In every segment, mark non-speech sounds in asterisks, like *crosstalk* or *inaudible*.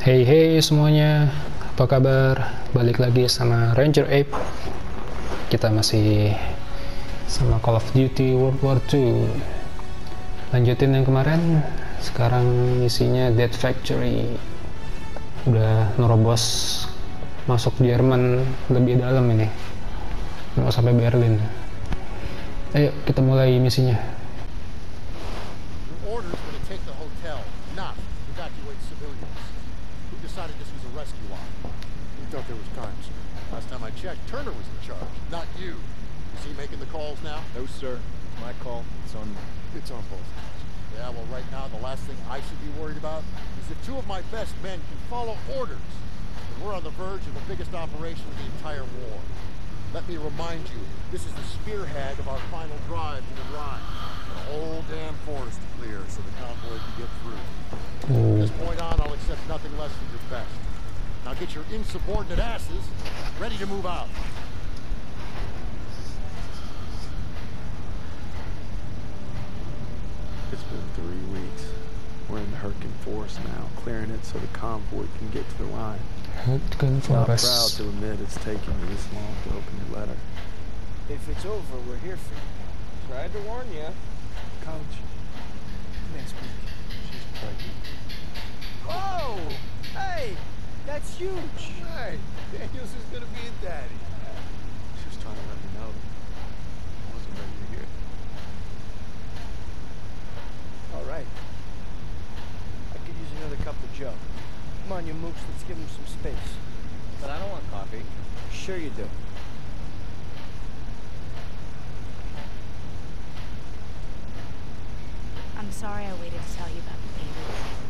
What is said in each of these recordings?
Hey hey semuanya, apa kabar? Balik lagi sama Ranger Ape. Kita masih sama Call of Duty World War II. Lanjutin yang kemarin, sekarang isinya Dead Factory. Udah nerobos masuk Jerman lebih dalam ini. Mau sampai Berlin. Ayo kita mulai misinya. Thought there was time. Last time I checked, Turner was in charge, not you. Is he making the calls now? No, sir. It's my call. It's on me. It's on both. Yeah, well, right now, the last thing I should be worried about is if two of my best men can follow orders. And we're on the verge of the biggest operation of the entire war. Let me remind you, this is the spearhead of our final drive to the Rhine. The whole damn forest to clear so the convoy can get through. From this oh. point on, I'll accept nothing less than your best. Now get your insubordinate asses ready to move out. It's been three weeks. We're in the Hurricane Forest now, clearing it so the convoy can get to the line. Hurtgen Not proud to admit it's taken me this long to open your letter. If it's over, we're here for you. Tried to warn you. Coach, Next week. she's pregnant. Oh! Hey! That's huge! Hey, Daniels is gonna be a daddy. She was trying to let me know. I wasn't ready to hear. All right. I could use another cup of Joe. Come on, you mooks, let's give him some space. But I don't want coffee. Sure you do. I'm sorry I waited to tell you about the baby.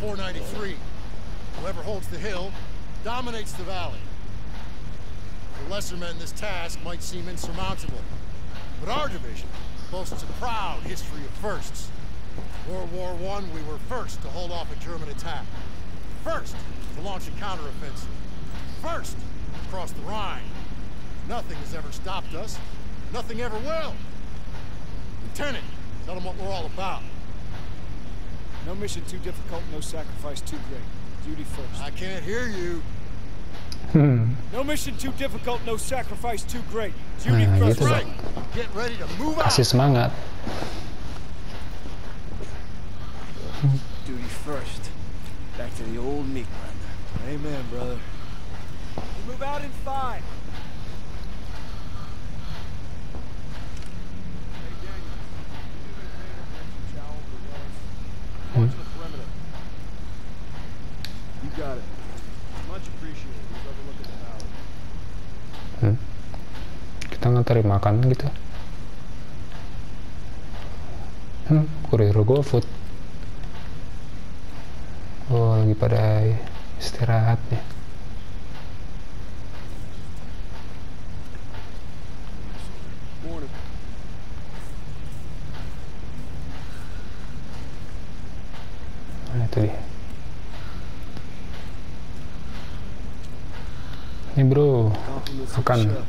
493. Whoever holds the hill dominates the valley. For lesser men, this task might seem insurmountable. But our division boasts a proud history of firsts. World War I, we were first to hold off a German attack. First to launch a counteroffensive. First to cross the Rhine. Nothing has ever stopped us. Nothing ever will. Lieutenant, tell them what we're all about. No mission too difficult, no sacrifice too great. Duty first. I can't hear you. Hmm. No mission too difficult, no sacrifice too great. Duty Nah, first. gitu Right. Get ready to move out. Kasih semangat. Duty first. Back to the old meat grinder. Amen, brother. We move out in five. Makan gitu. Hmm, kurir GoFood. Oh, lagi pada istirahat nih. Nah, itu dia. Ini bro, makan.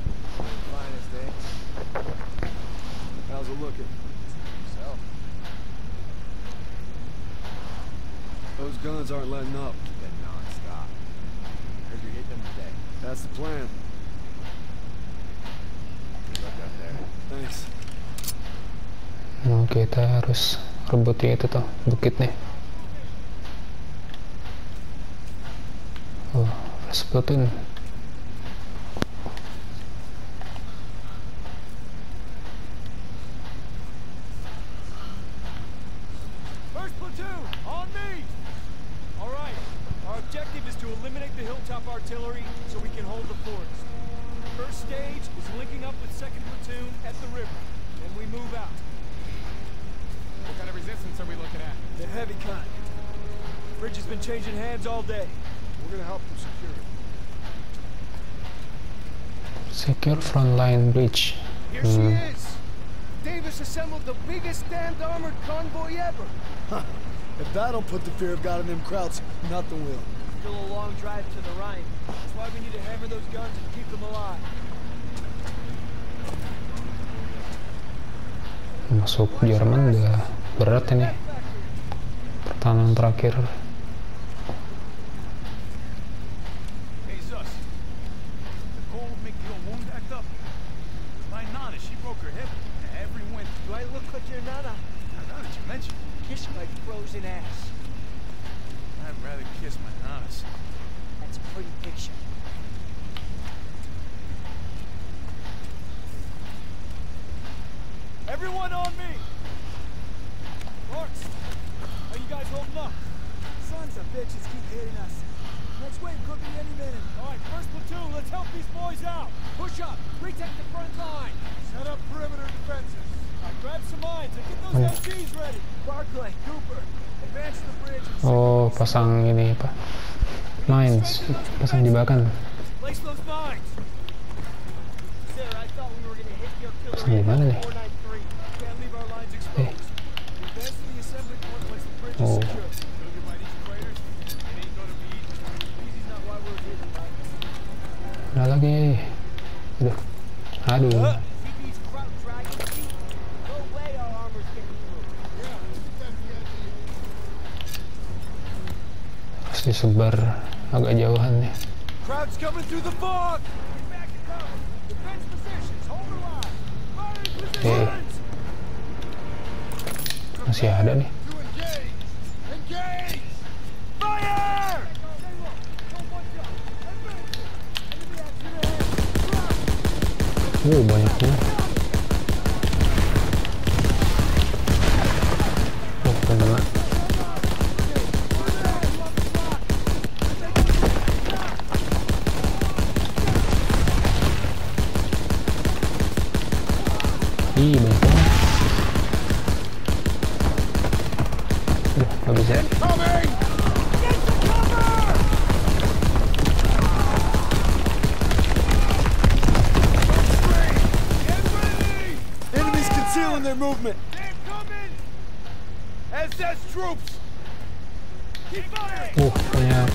That's the plan. Thanks. Nah, kita harus rebutin itu tuh bukit nih. Oh, Rasputin. The biggest damned armored convoy ever. If that don't put the fear of God in them crowds, nothing will. Still a long drive to the Rhine. That's why we need to hammer those guns and keep them alive. masuk Jerman udah berat ini pertahanan terakhir way our armor's getting through. harus disebar agak jauhan ya Crowd's coming through the fog. Get back to cover. Defense positions. Hold the line. Firing positions. Masih ada nih! Fire! uh banyak banget SS troops! Keep firing! Uh, banyak.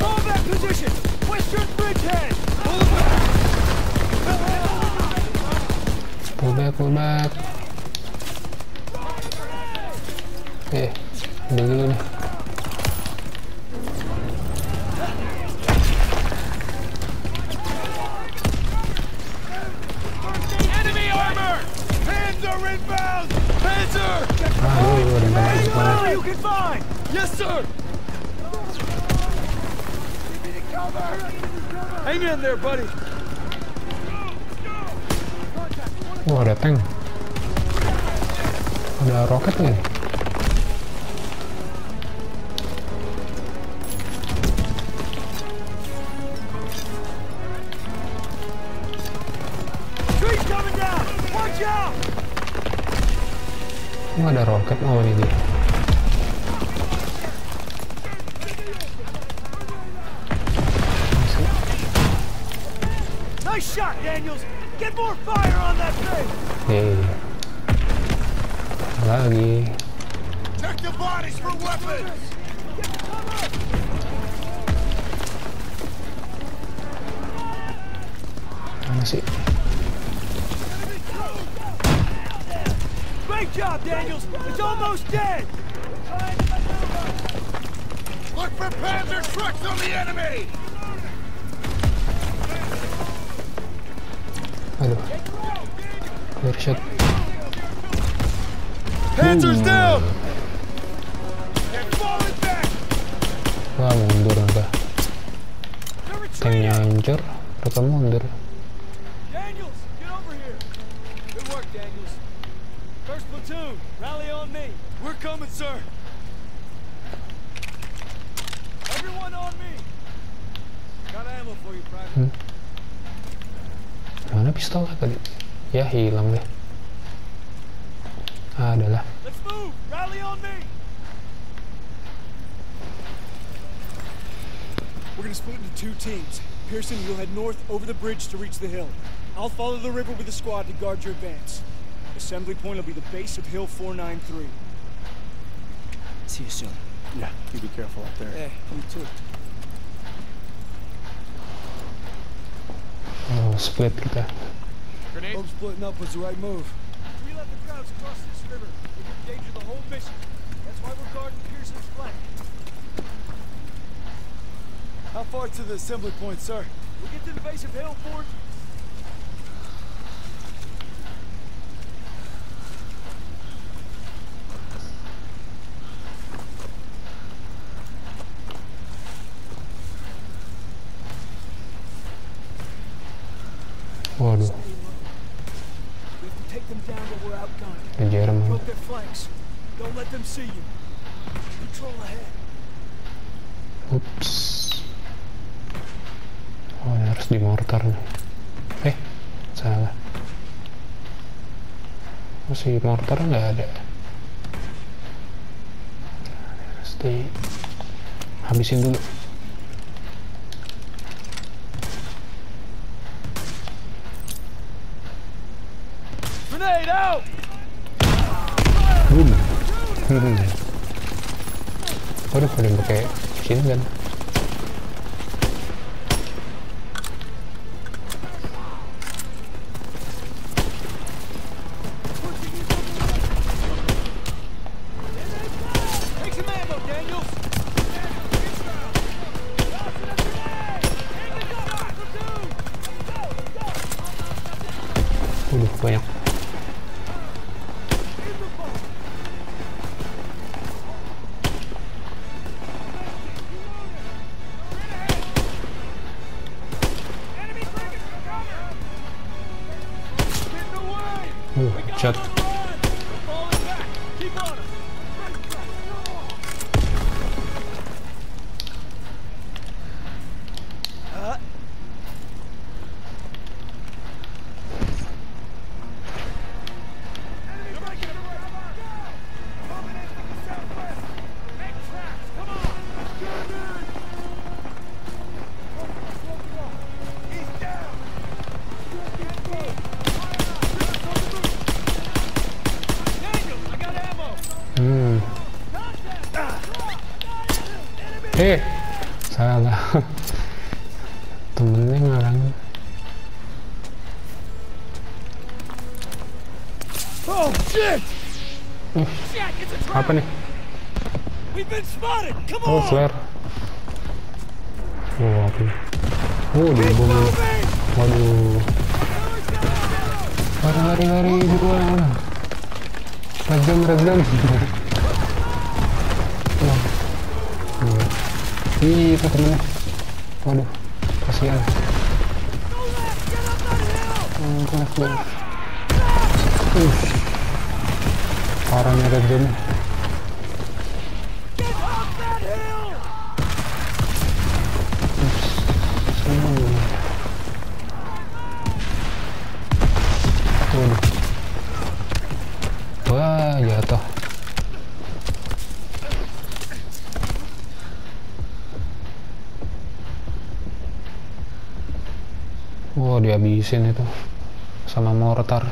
Hold that position! Western bridgehead! Pull back, pull back. Eh, dulu nih. Wah, ada tank. Ada roket nih? Oh, ada roket. Oh, ini dia. Shot, Daniels! Get more fire on that thing! Eh. Lagi. Check the bodies for weapons! Mana sih? Great job, Daniels! It's almost dead! Look for Panzer trucks on the enemy! Aduh. Clear shot. Panzer's down! They're falling back! Wah, mundur. They're Tanknya hancur, mereka mundur. Daniels, get over here! Good work, Daniels. First platoon, rally on me. We're coming, sir. Everyone on me! Got ammo for you, Private. Mana pistol tadi? Ya hilang deh. Ah, adalah. Let's move! Rally on me! We're gonna split into two teams. Pearson, you'll head north over the bridge to reach the hill. I'll follow the river with a squad to guard your advance. Assembly point will be the base of Hill 493. See you soon. Yeah, you be careful out there. Hey, you too. Oh, split kita. Hope splitting up was the right move. We let the crowds cross this river. We could endanger the whole mission. That's why we're guarding Pearson's flank. How far to the assembly point, sir? We get to the base of Hill Fort. See you. Ups. Oh, ini harus di mortar nih. Eh, salah. Masih mortar nggak ada. Ini Harus di habisin dulu. Hmm. Waduh, ada yang ammo, Daniels! Waduh, banyak. Oh, shit! Ih, Shit, it's a trap! apa nih? We've been spotted! Come Oh, on! flare. Oh, apa? Oh, dibom dulu. Waduh. Lari, lari, lari, buruan. Rajam, rajam. Dua. Ih, itu temennya. Waduh, kasihan. Oh, left, left. Uh. That hill! Hmm. Waduh. Wah, jatuh. Dihabisin itu. Sama mortar.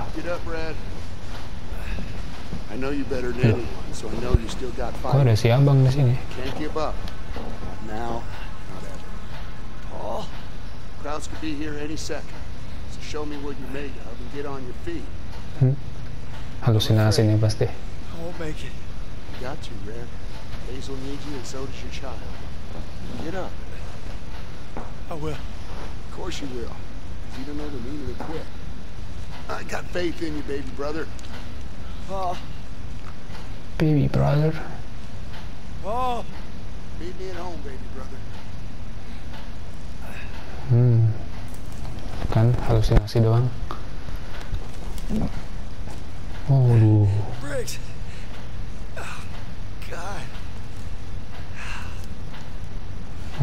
I know you better than anyone, so I know you still got Kok fight. ada si abang di sini? Can't give up. Not now, not ever. Paul, crowds could be here any second. So show me what you're made of and get on your feet. Hmm. Halusinasi nih pasti. I won't make it. You got to, Red. Hazel needs you, and so does your child. Get up. I will. Of course you will. 'cause you don't know the meaning of quit. I got faith in you, baby brother. Pa. Baby brother. Pa. Meet me at home, baby brother. Hmm. Kan halusinasi doang. Waduh. Briggs. Oh, God.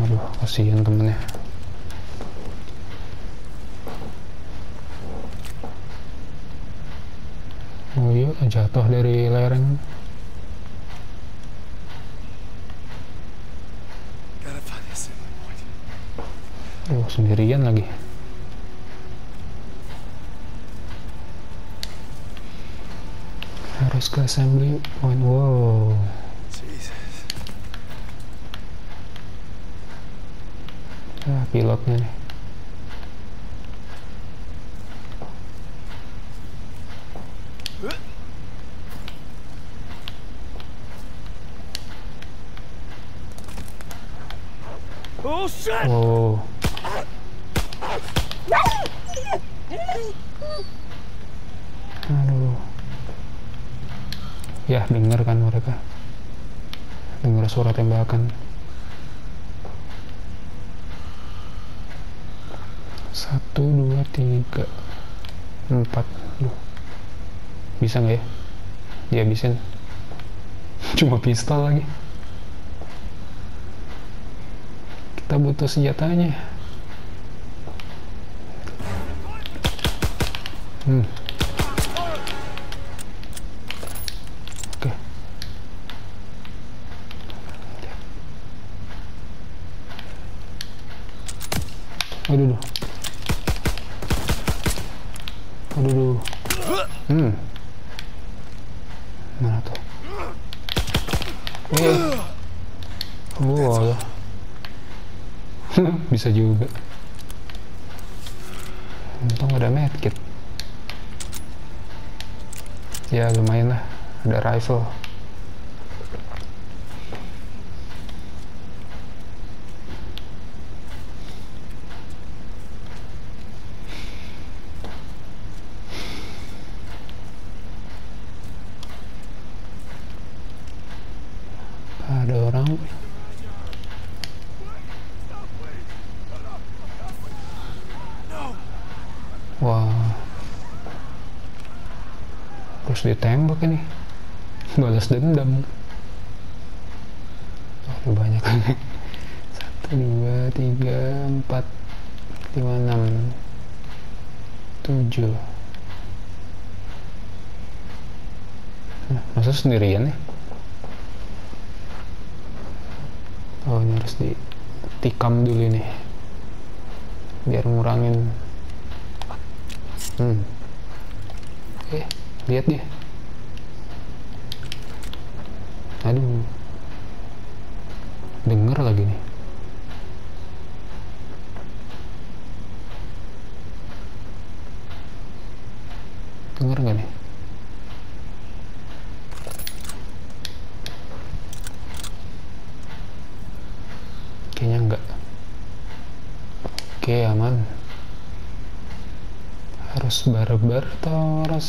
Aduh, kasihan temennya. Oh iya. jatuh dari lereng Gotta find the assembly point. Oh sendirian lagi harus ke assembly point wow Jesus. ah, pilotnya nih Oh shit! wow aduh ya denger kan mereka. Dengar suara tembakan. Satu dua tiga empat. Duh. bisa nggak ya? Dihabisin *laughs* cuma pistol lagi. Kita butuh senjatanya. Hmm oke aduh duh. aduh duh. hmm mana tuh eh wow bisa juga. Untung ada medkit. Ya lumayan lah. Ada rifle ada orang wah terus ditembak ini balas dendam. Oh, banyak. Satu dua tiga empat lima enam tujuh. Nah, masa sendirian ya? Oh ini harus ditikam dulu nih biar ngurangin. Hmm. Eh lihat dia aduh denger lagi nih. Denger nggak nih? Kayaknya enggak. Oke aman. Harus barbar atau harus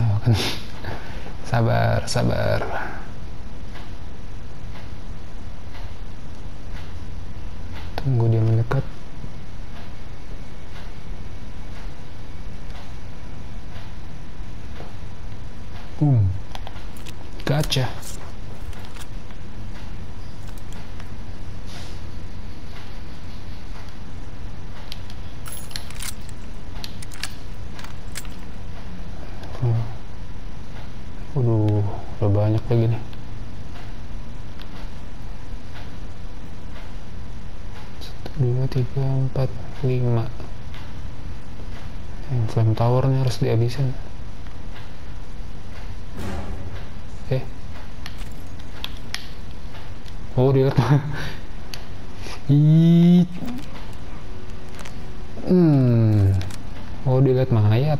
oh, kan sabar. Tunggu dia mendekat 5 yang flame towernya harus dihabisin oke okay. oh dia *laughs* ih, Hmm. Oh, dilihat mayat.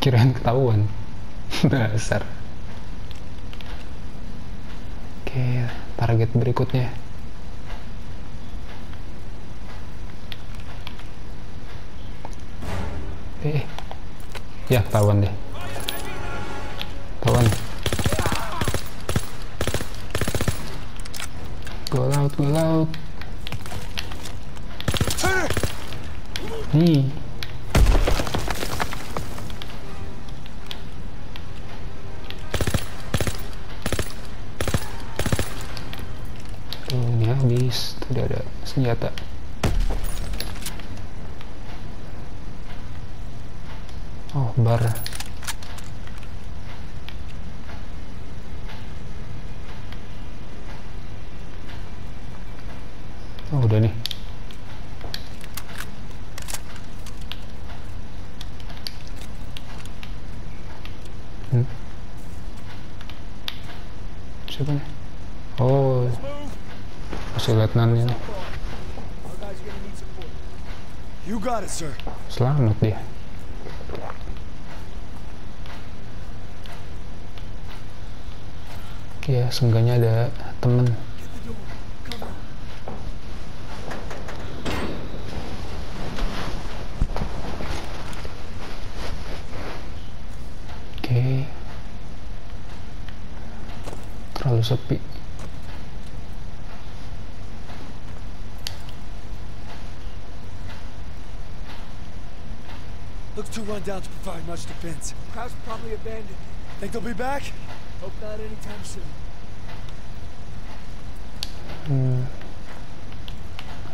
Kirain ketahuan. *laughs* Dasar. Oke, target berikutnya. Eh, ya ketahuan deh. Ketahuan. Go out, go out. Nih. Tuh, ini habis. Tuh, ada senjata. oh bar oh udah nih hmm. siapa nih oh masih letnan ini Our guys are gonna need support. You got it, sir. Selamat dia. Ya, seenggaknya ada temen. Oke. Terlalu sepi too run down to provide much defense. Crowd's probably abandoned. Think they'll be back? Hope not anytime soon. hmm.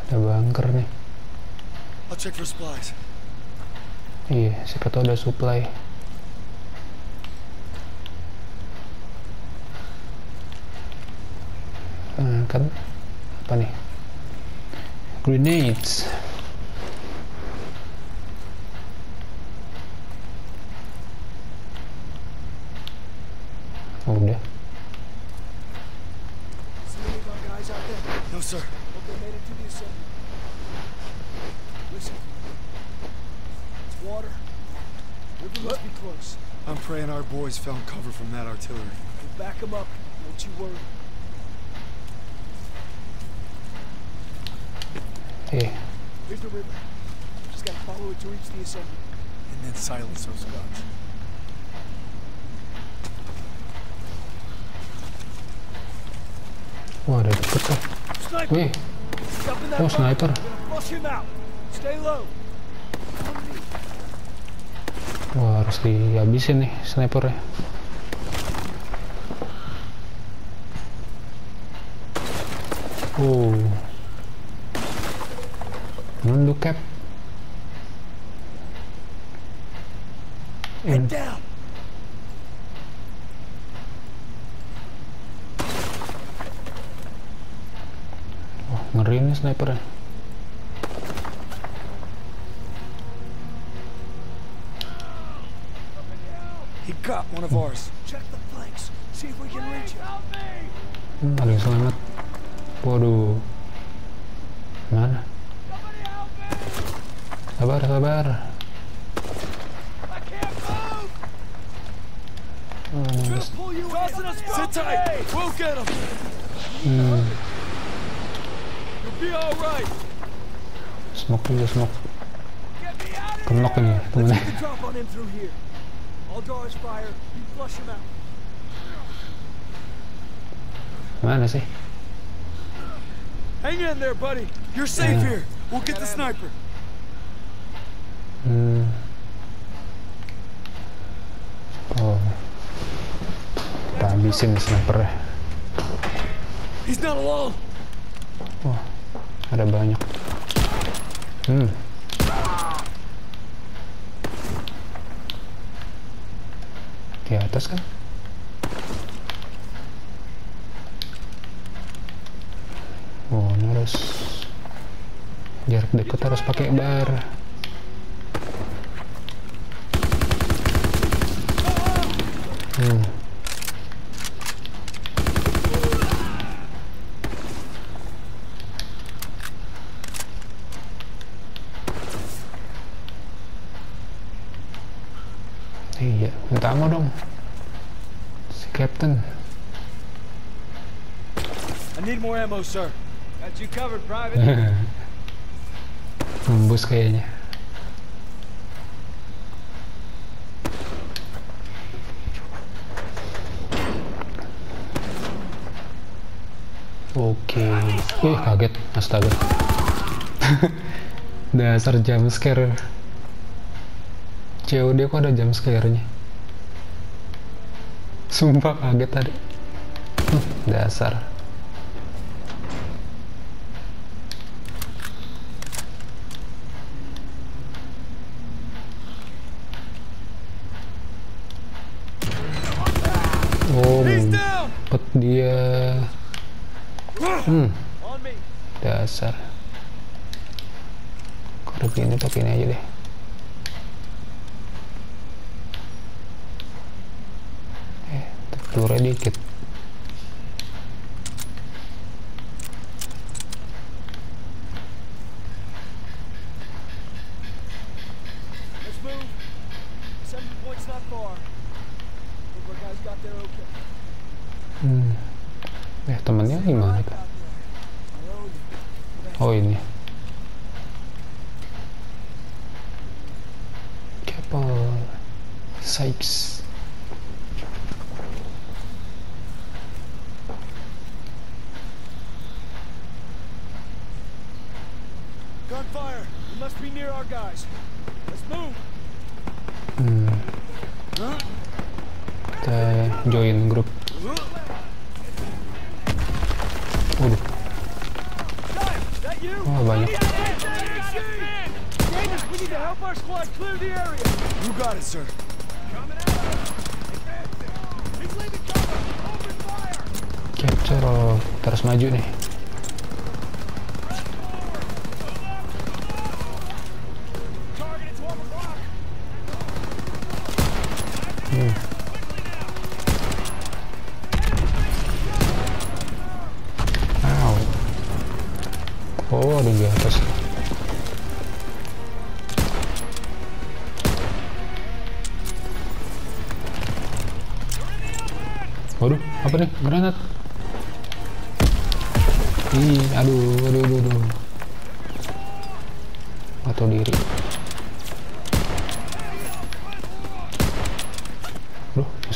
Ada bunker nih I'll check for supplies. Iya, siapa tahu ada supply Nah, kan apa nih? Grenades. Oh, udah. See any of our guys out there? No, sir. Hope they made it to the assembly. Listen. It's water. River must be close. I'm praying our boys found cover from that artillery. We'll back them up. Don't you worry. Hey. Here's the river. Just gotta follow it to reach the assembly. And then silence those guns. Wah ada deket. Sniper! Wih, oh sniper. Wah harus dihabisin nih snipernya. Oh. Mundur cap. Ngeri nih snipernya. He got one of ours. Check the flanks. See if we can reach him. Hmm, ada yang selamat. Waduh. Mana? Sabar, sabar. Oh, ini be all right. smoke dulu, smoke. Kenok ini Let's temennya. get the drop on him through here. I'll draw his fire. You flush him out. Mana sih? Hang in there, buddy. You're safe Yeah. here. We'll get the sniper. Hmm. Oh. Kita habisin snipernya. He's not alone. Ada banyak. Hmm. Di atas kan? Oh, ini harus jarak dekat harus pakai bar. Hmm. Iya, minta ammo dong. Si Captain. I need more ammo, sir. Nembus *laughs* kayaknya. Oke. Wih, kaget. Astaga. *laughs* Dasar jump scare. COD kok ada jump scare-nya. Sumpah kaget tadi. *laughs* Dasar. dapet dia hmm On me. dasar kalau begini pakai ini aja deh eh telurnya dikit Let's move. Assembly point's not far. Hope our guys got there okay. hmm. eh temennya gimana tuh oh ini kapal Sykes Gunfire. We must be near our guys. Let's move. hmm. kita join grup Waduh, wah banyak. Daniels, we need to help our squad clear the area. You got it, sir. He's leaving cover. Open fire. Capture oh, terus maju nih.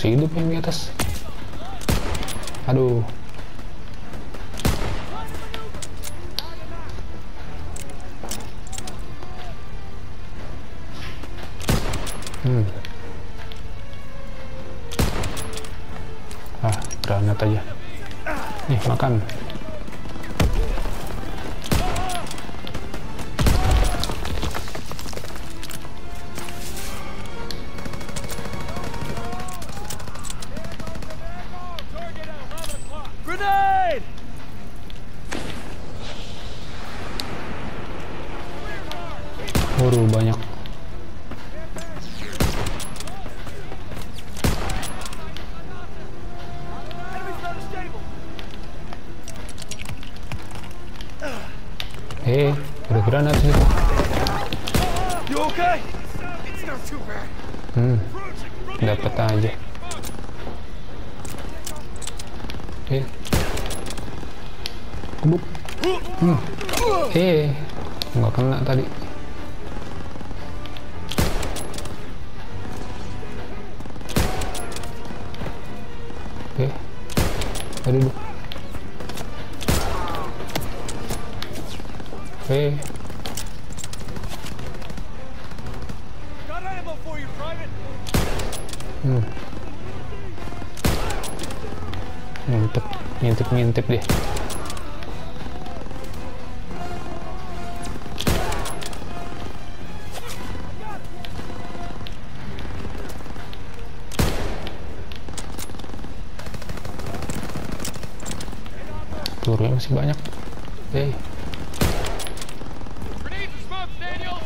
Masih hidup yang di atas. Aduh. Eh, kebuk. Hmm. Eh, nggak kena tadi. Eh, aduh. Eh, ngintip, deh. Pelurunya masih banyak. Daniel.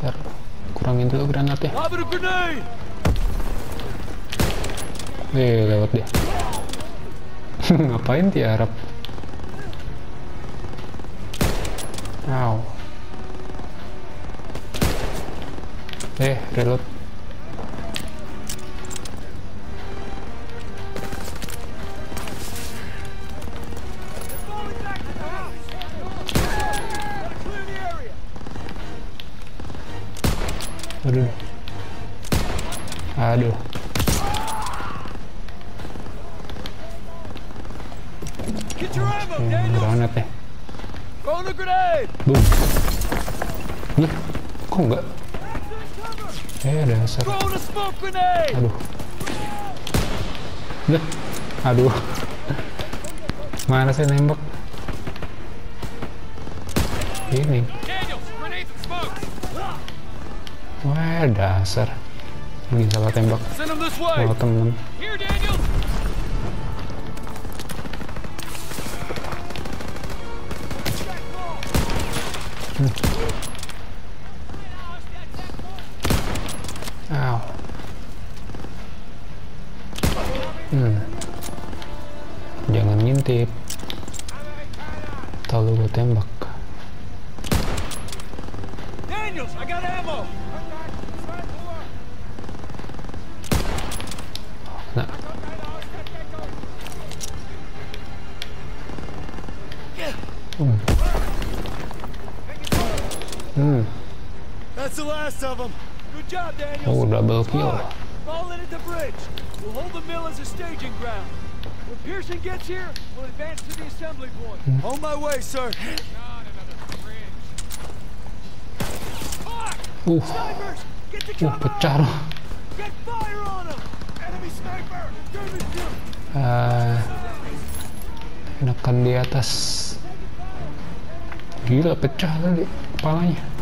ntar kurangin dulu granatnya. Lobbing a grenade. Eh, lewat deh. *laughs* Ngapain tiarap? Ow. Eh, reload. Aduh. Duh. Aduh. Mana sih nembak? Ini. Wah, dasar. Ini salah tembak. Oh, teman. Hmm. Tahu gue tembak. Daniels, I got ammo! Hmm. Hmm. That's the last of them. Good job, Daniels. Oh, double kill. Fall in at the bridge. We'll hold the mill as a staging ground. When Pearson gets here, we'll advance to the assembly point. Hmm. On my way, sir. Fuck! Uh, Snipers! Get to uh, cover! pecah loh. Get fire on them! Enemy sniper! David Duke! Ah, enakan di atas. Gila pecah tadi kepalanya.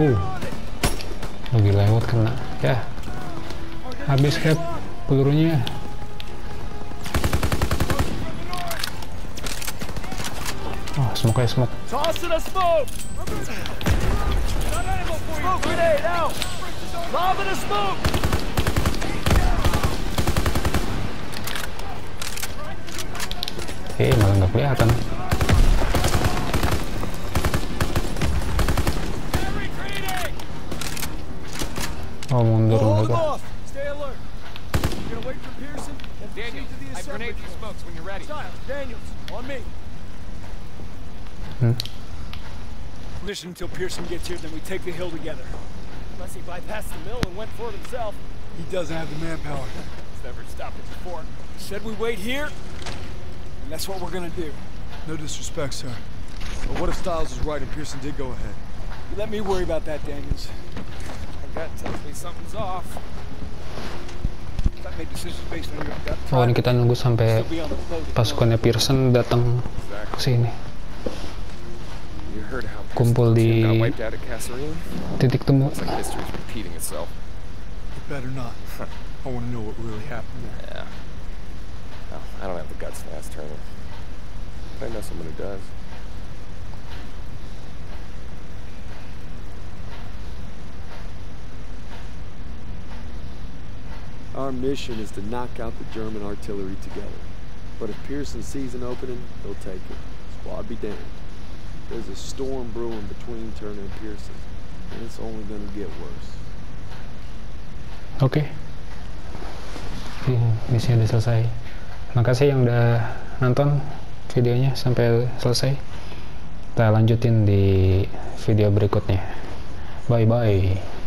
Uh, lagi lewat kena. Ya, habis cap pelurunya. Oh, smoke ya smoke. Tossing a smoke! Got ammo Mundur Hold them mereka. off! Stay alert! You're gonna wait for Pearson and proceed to the assembly point. smokes when you're ready. Stiles, Daniels, on me. Hmm. Mission until Pearson gets here, then we take the hill together. Unless he bypassed the mill and went for it himself. He doesn't have the manpower. He's never stopped it before. Said we wait here, and that's what we're gonna do. No disrespect, sir. But what if Styles is right and Pearson did go ahead? You let me worry about that, Daniels. Oh, ini kita nunggu sampai pasukannya Pearson datang ke sini. Kumpul di-? Titik temu. Better not. I want to know what really happened there. Yeah. Well, I don't have the guts to ask Turner. I know someone who does. Our mission is to knock out the German artillery together. But if Pearson sees an opening, he'll take it. Squad be damned. There's a storm brewing between Turner and Pearson, and it's only gonna get worse. Oke. Oke, misinya udah selesai. Makasih yang udah nonton videonya sampai selesai. Kita lanjutin di video berikutnya. Bye bye.